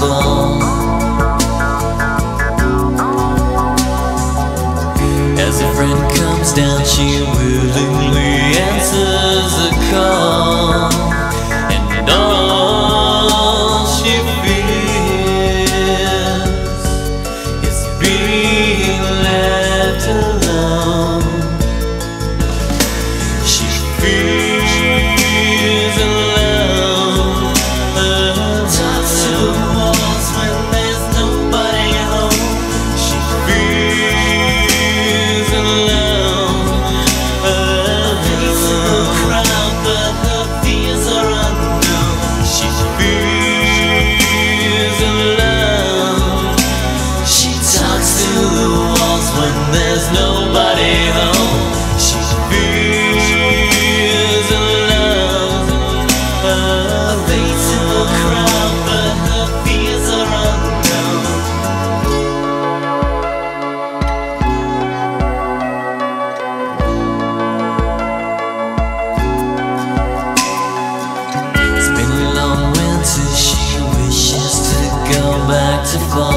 As a friend comes down she willingly answers. To fall.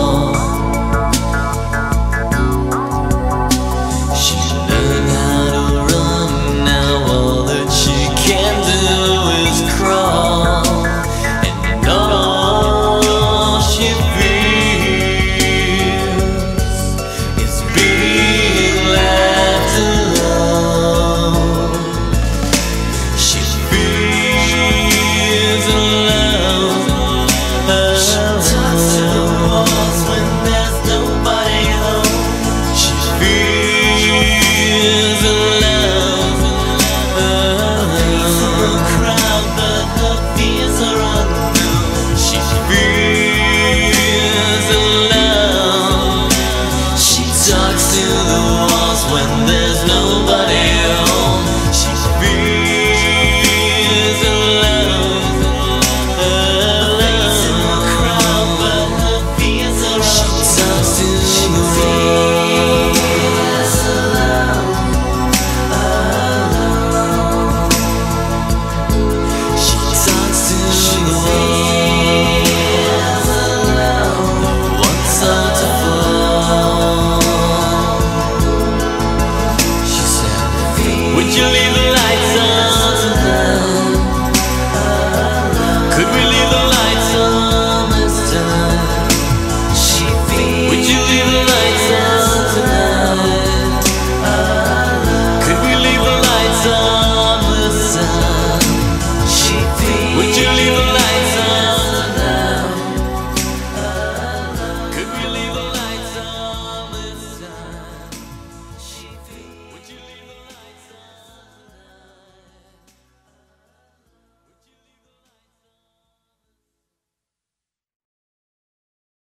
to the walls when there's nobody you leave the